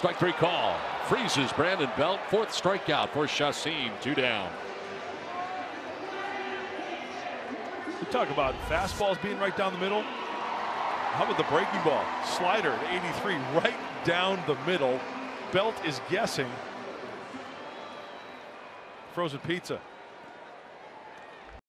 Strike three call. Freezes Brandon Belt. Fourth strikeout for Chacin. Two down. We talk about fastballs being right down the middle. How about the breaking ball? Slider at 83, right down the middle. Belt is guessing. Frozen pizza.